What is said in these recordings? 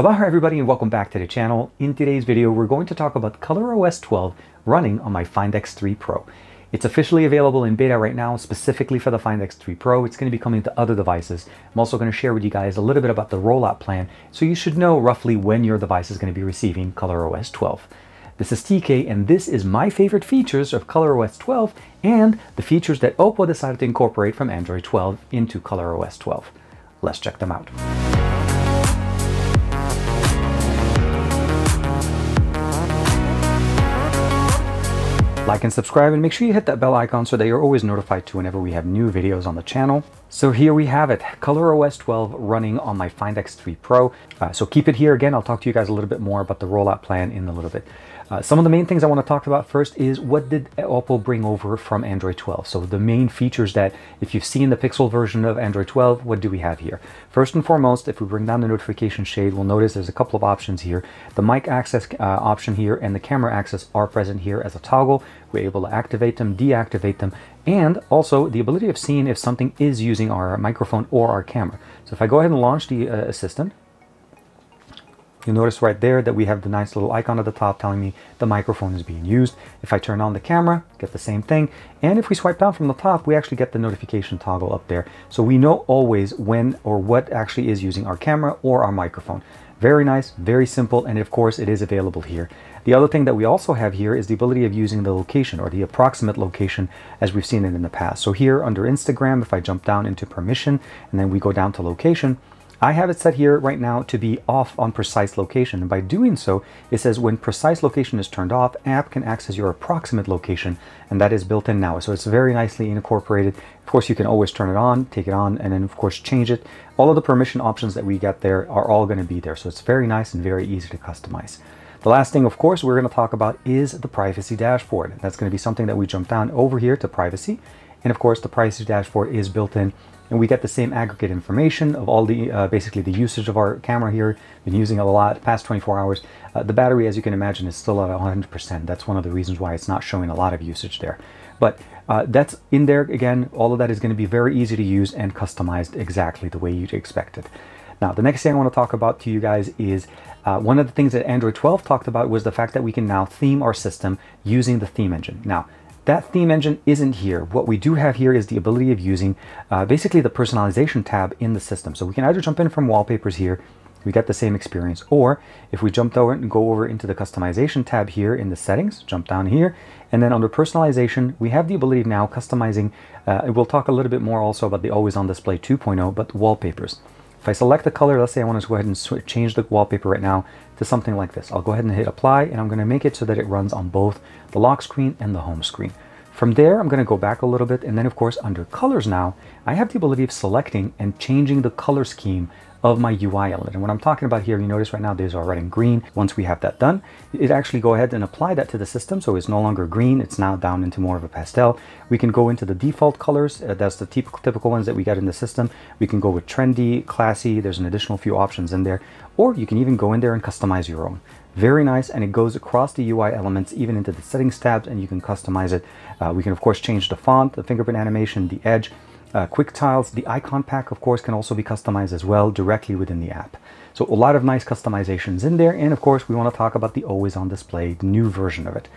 Sabah everybody and welcome back to the channel. In today's video, we're going to talk about ColorOS 12 running on my Find X3 Pro. It's officially available in beta right now, specifically for the Find X3 Pro. It's going to be coming to other devices. I'm also going to share with you guys a little bit about the rollout plan, so you should know roughly when your device is going to be receiving ColorOS 12. This is TK, and this is my favorite features of ColorOS 12 and the features that Oppo decided to incorporate from Android 12 into ColorOS 12. Let's check them out. Like and subscribe and make sure you hit that bell icon so that you're always notified to whenever we have new videos on the channel. So here we have it, ColorOS 12 running on my Find X3 Pro. Uh, so keep it here again. I'll talk to you guys a little bit more about the rollout plan in a little bit. Uh, some of the main things I want to talk about first is what did Oppo bring over from Android 12? So the main features that if you've seen the Pixel version of Android 12, what do we have here? First and foremost, if we bring down the notification shade, we'll notice there's a couple of options here. The mic access uh, option here and the camera access are present here as a toggle. We're able to activate them, deactivate them, and also the ability of seeing if something is using our microphone or our camera. So if I go ahead and launch the uh, assistant, You'll notice right there that we have the nice little icon at the top telling me the microphone is being used. If I turn on the camera, get the same thing. And if we swipe down from the top, we actually get the notification toggle up there. So we know always when or what actually is using our camera or our microphone. Very nice, very simple, and of course it is available here. The other thing that we also have here is the ability of using the location or the approximate location as we've seen it in the past. So here under Instagram, if I jump down into permission and then we go down to location, I have it set here right now to be off on precise location. And by doing so, it says when precise location is turned off, app can access your approximate location, and that is built in now. So it's very nicely incorporated. Of course, you can always turn it on, take it on, and then of course change it. All of the permission options that we get there are all gonna be there. So it's very nice and very easy to customize. The last thing, of course, we're going to talk about is the privacy dashboard. That's going to be something that we jump down over here to privacy. And of course, the privacy dashboard is built in and we get the same aggregate information of all the uh, basically the usage of our camera here. Been using it a lot past 24 hours. Uh, the battery as you can imagine is still at 100% that's one of the reasons why it's not showing a lot of usage there. But uh, that's in there. Again all of that is going to be very easy to use and customized exactly the way you'd expect it now the next thing I want to talk about to you guys is uh, one of the things that Android 12 talked about was the fact that we can now theme our system using the theme engine now that theme engine isn't here. What we do have here is the ability of using uh, basically the personalization tab in the system. So we can either jump in from wallpapers here, we get the same experience, or if we jump over and go over into the customization tab here in the settings, jump down here, and then under personalization, we have the ability now customizing, uh, we'll talk a little bit more also about the always on display 2.0, but wallpapers. If I select the color, let's say I want to go ahead and change the wallpaper right now to something like this. I'll go ahead and hit apply and I'm going to make it so that it runs on both the lock screen and the home screen. From there, I'm going to go back a little bit and then of course under colors now, I have the ability of selecting and changing the color scheme of my UI element. And what I'm talking about here, you notice right now these are red and green. Once we have that done, it actually go ahead and apply that to the system. So it's no longer green, it's now down into more of a pastel. We can go into the default colors. Uh, that's the typical, typical ones that we got in the system. We can go with trendy, classy. There's an additional few options in there. Or you can even go in there and customize your own. Very nice, and it goes across the UI elements, even into the settings tabs, and you can customize it. Uh, we can, of course, change the font, the fingerprint animation, the edge, uh, quick tiles, the icon pack, of course, can also be customized as well directly within the app. So a lot of nice customizations in there. And of course, we want to talk about the always on display, the new version of it.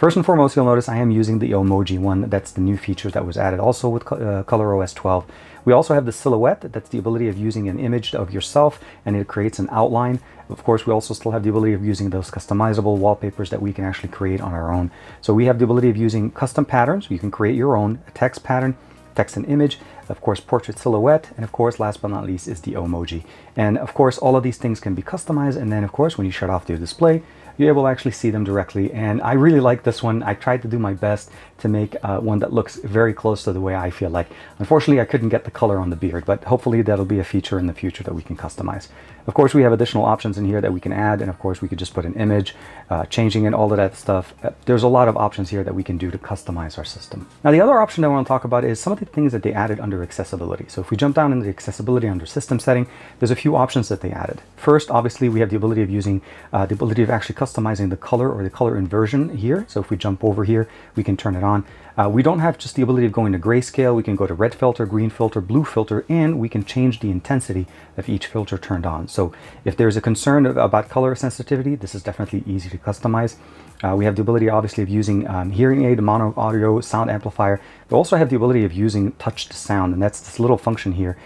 First and foremost, you'll notice I am using the emoji one. That's the new feature that was added also with uh, ColorOS 12. We also have the silhouette. That's the ability of using an image of yourself and it creates an outline. Of course, we also still have the ability of using those customizable wallpapers that we can actually create on our own. So we have the ability of using custom patterns. You can create your own text pattern text and image, of course portrait silhouette, and of course last but not least is the emoji. And of course all of these things can be customized and then of course when you shut off the display, you're able to actually see them directly. And I really like this one. I tried to do my best to make uh, one that looks very close to the way I feel like. Unfortunately, I couldn't get the color on the beard, but hopefully that'll be a feature in the future that we can customize. Of course, we have additional options in here that we can add, and of course, we could just put an image, uh, changing in all of that stuff. Uh, there's a lot of options here that we can do to customize our system. Now, the other option I want to talk about is some of the things that they added under accessibility. So if we jump down into the accessibility under system setting, there's a few options that they added. First, obviously, we have the ability of using uh, the ability of actually customizing the color or the color inversion here. So if we jump over here, we can turn it on. Uh, we don't have just the ability of going to grayscale. We can go to red filter, green filter, blue filter, and we can change the intensity of each filter turned on. So if there's a concern about color sensitivity, this is definitely easy to customize. Uh, we have the ability, obviously, of using um, hearing aid, mono audio, sound amplifier. We also have the ability of using touched sound, and that's this little function here.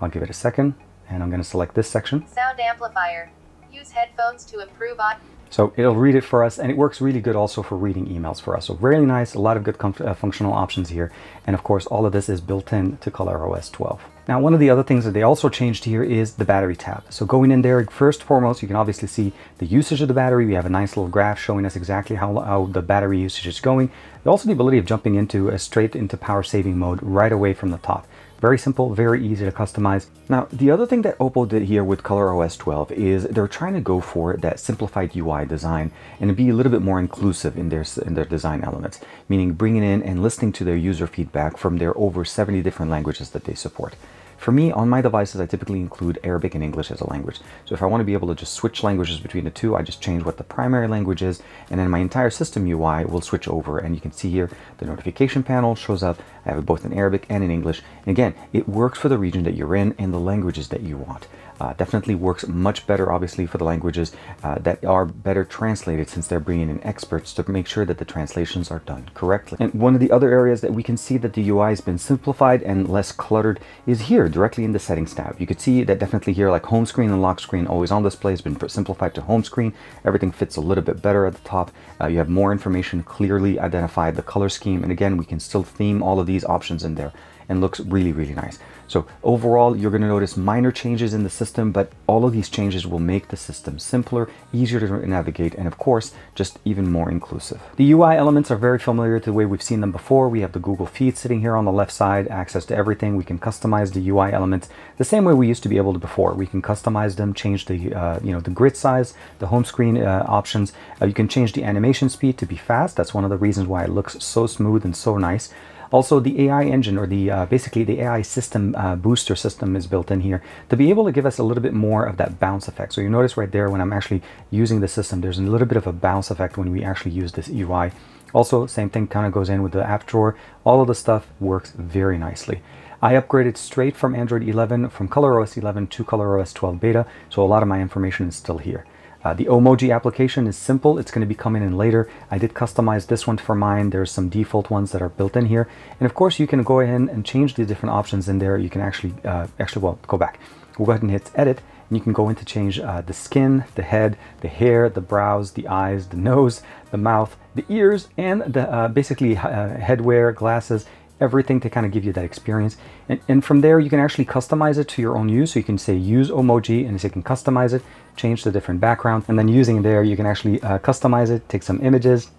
I'll give it a second, and I'm going to select this section. Sound amplifier. Use headphones to improve audio. So it'll read it for us and it works really good also for reading emails for us. So really nice, a lot of good uh, functional options here. And of course, all of this is built in to ColorOS 12. Now, one of the other things that they also changed here is the battery tab. So going in there, first foremost, you can obviously see the usage of the battery. We have a nice little graph showing us exactly how, how the battery usage is going. Also the ability of jumping into a straight into power saving mode right away from the top. Very simple, very easy to customize. Now, the other thing that Oppo did here with ColorOS 12 is they're trying to go for that simplified UI design and be a little bit more inclusive in their, in their design elements, meaning bringing in and listening to their user feedback from their over 70 different languages that they support. For me, on my devices, I typically include Arabic and English as a language. So if I want to be able to just switch languages between the two, I just change what the primary language is, and then my entire system UI will switch over. And you can see here, the notification panel shows up. I have it both in Arabic and in English. And again, it works for the region that you're in and the languages that you want. Uh, definitely works much better, obviously, for the languages uh, that are better translated since they're bringing in experts to make sure that the translations are done correctly. And one of the other areas that we can see that the UI has been simplified and less cluttered is here, directly in the settings tab. You could see that definitely here, like home screen and lock screen, always on display has been simplified to home screen. Everything fits a little bit better at the top. Uh, you have more information clearly identified, the color scheme, and again, we can still theme all of these options in there and looks really, really nice. So overall, you're going to notice minor changes in the system, but all of these changes will make the system simpler, easier to navigate, and of course, just even more inclusive. The UI elements are very familiar to the way we've seen them before. We have the Google Feed sitting here on the left side, access to everything. We can customize the UI elements the same way we used to be able to before. We can customize them, change the uh, you know the grid size, the home screen uh, options. Uh, you can change the animation speed to be fast. That's one of the reasons why it looks so smooth and so nice. Also, the AI engine or the uh, basically the AI system uh, booster system is built in here to be able to give us a little bit more of that bounce effect. So you notice right there when I'm actually using the system, there's a little bit of a bounce effect when we actually use this UI. Also, same thing kind of goes in with the app drawer. All of the stuff works very nicely. I upgraded straight from Android 11, from ColorOS 11 to ColorOS 12 beta, so a lot of my information is still here. Uh, the Omoji application is simple. It's going to be coming in later. I did customize this one for mine. There's some default ones that are built in here. And of course, you can go ahead and change the different options in there. You can actually, uh, actually, well, go back. We'll go ahead and hit edit. And you can go in to change uh, the skin, the head, the hair, the brows, the eyes, the nose, the mouth, the ears, and the uh, basically uh, headwear, glasses, everything to kind of give you that experience. And, and, from there, you can actually customize it to your own use. So you can say use emoji and so you can customize it, change the different background. And then using there, you can actually uh, customize it, take some images,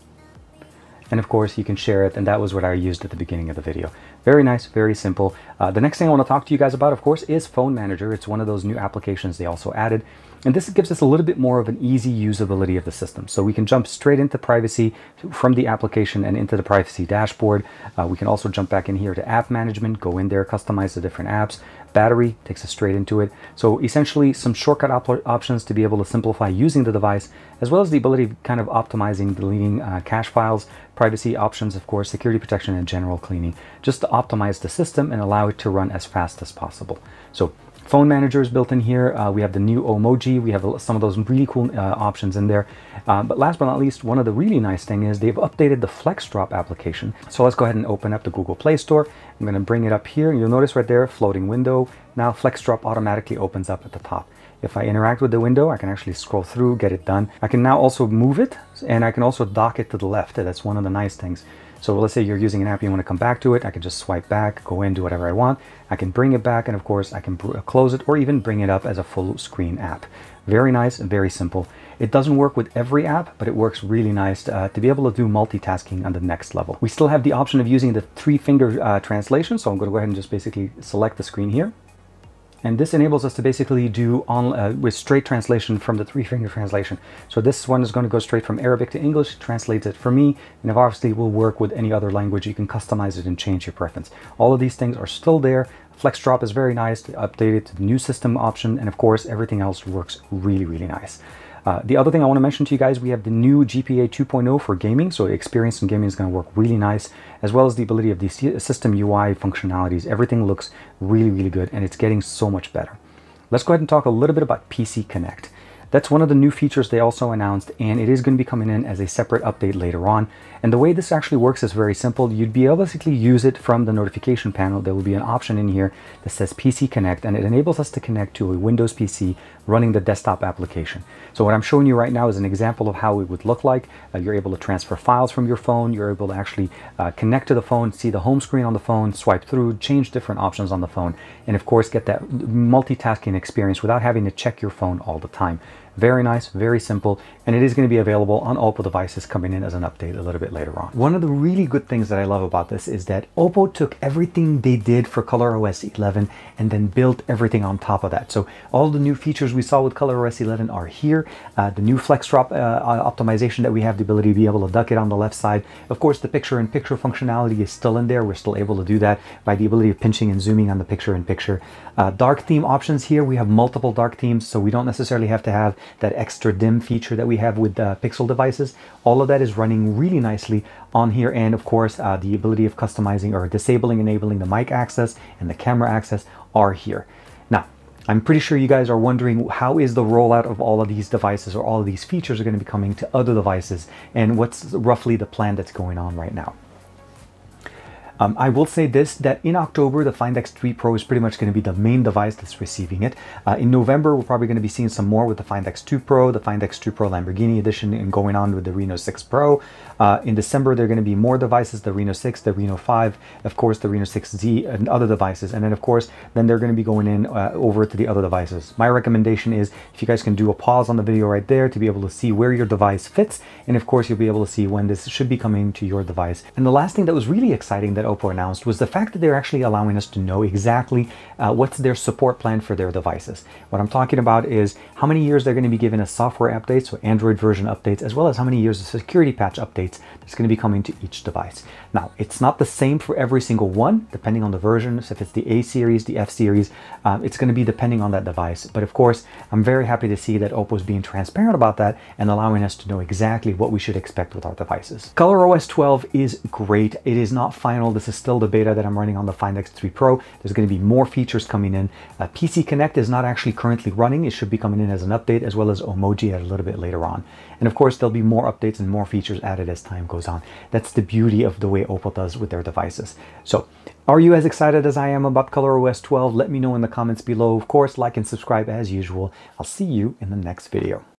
and of course you can share it and that was what I used at the beginning of the video. Very nice, very simple. Uh, the next thing I want to talk to you guys about of course is Phone Manager. It's one of those new applications they also added and this gives us a little bit more of an easy usability of the system. So we can jump straight into privacy from the application and into the privacy dashboard. Uh, we can also jump back in here to app management, go in there, customize the different apps. Battery takes us straight into it. So essentially some shortcut op options to be able to simplify using the device, as well as the ability of kind of optimizing deleting uh, cache files, privacy options, of course, security protection and general cleaning, just to optimize the system and allow it to run as fast as possible. So Phone manager is built in here. Uh, we have the new Omoji. We have some of those really cool uh, options in there. Uh, but last but not least, one of the really nice thing is they've updated the FlexDrop application. So let's go ahead and open up the Google Play Store. I'm going to bring it up here. You'll notice right there, floating window. Now FlexDrop automatically opens up at the top. If I interact with the window, I can actually scroll through, get it done. I can now also move it and I can also dock it to the left. That's one of the nice things. So let's say you're using an app, you want to come back to it. I can just swipe back, go in, do whatever I want. I can bring it back, and of course, I can close it or even bring it up as a full screen app. Very nice and very simple. It doesn't work with every app, but it works really nice uh, to be able to do multitasking on the next level. We still have the option of using the three finger uh, translation. So I'm going to go ahead and just basically select the screen here. And this enables us to basically do on uh, with straight translation from the three finger translation. So this one is going to go straight from Arabic to English, translates it for me, and obviously will work with any other language. You can customize it and change your preference. All of these things are still there. FlexDrop is very nice updated to the new system option, and of course everything else works really, really nice. Uh, the other thing I want to mention to you guys, we have the new GPA 2.0 for gaming. So experience in gaming is going to work really nice, as well as the ability of the system UI functionalities. Everything looks really, really good, and it's getting so much better. let's go ahead and talk a little bit about PC Connect. That's one of the new features they also announced, and it is going to be coming in as a separate update later on. And the way this actually works is very simple. You'd be able to basically use it from the notification panel. There will be an option in here that says PC Connect, and it enables us to connect to a Windows PC running the desktop application. So what I'm showing you right now is an example of how it would look like. Uh, you're able to transfer files from your phone. You're able to actually uh, connect to the phone, see the home screen on the phone, swipe through, change different options on the phone, and of course get that multitasking experience without having to check your phone all the time. Very nice, very simple, and it is going to be available on Oppo devices coming in as an update a little bit later on. One of the really good things that I love about this is that Oppo took everything they did for ColorOS 11 and then built everything on top of that. So all the new features we saw with ColorOS 11 are here. Uh, the new flex drop uh, uh, optimization that we have the ability to be able to duck it on the left side. Of course, the picture-in-picture -picture functionality is still in there. We're still able to do that by the ability of pinching and zooming on the picture-in-picture. -picture. Uh, dark theme options here. We have multiple dark themes, so we don't necessarily have to have that extra dim feature that we have with Pixel devices. All of that is running really nicely on here. And of course, uh, the ability of customizing or disabling, enabling the mic access and the camera access are here. Now, I'm pretty sure you guys are wondering how is the rollout of all of these devices or all of these features are going to be coming to other devices and what's roughly the plan that's going on right now. Um, I will say this, that in October, the Find X3 Pro is pretty much going to be the main device that's receiving it. Uh, in November, we're probably going to be seeing some more with the Find X2 Pro, the Find X2 Pro Lamborghini Edition, and going on with the Reno 6 Pro. Uh, in December, there are going to be more devices, the Reno 6, the Reno 5, of course, the Reno 6Z, and other devices. And then, of course, then they're going to be going in uh, over to the other devices. My recommendation is if you guys can do a pause on the video right there to be able to see where your device fits. And of course, you'll be able to see when this should be coming to your device. And the last thing that was really exciting that Oppo announced was the fact that they're actually allowing us to know exactly uh, what's their support plan for their devices. What I'm talking about is how many years they're going to be giving us software updates, so Android version updates, as well as how many years of security patch updates that's going to be coming to each device. Now, it's not the same for every single one, depending on the version. So if it's the A series, the F series, uh, it's going to be depending on that device. But of course, I'm very happy to see that Oppo is being transparent about that and allowing us to know exactly what we should expect with our devices. ColorOS 12 is great. It is not final. This is still the beta that I'm running on the Find X3 Pro. There's going to be more features coming in. Uh, PC Connect is not actually currently running. It should be coming in as an update as well as Omoji a little bit later on. And of course, there'll be more updates and more features added as time goes on. That's the beauty of the way Oppo does with their devices. So are you as excited as I am about ColorOS 12? Let me know in the comments below. Of course, like and subscribe as usual. I'll see you in the next video.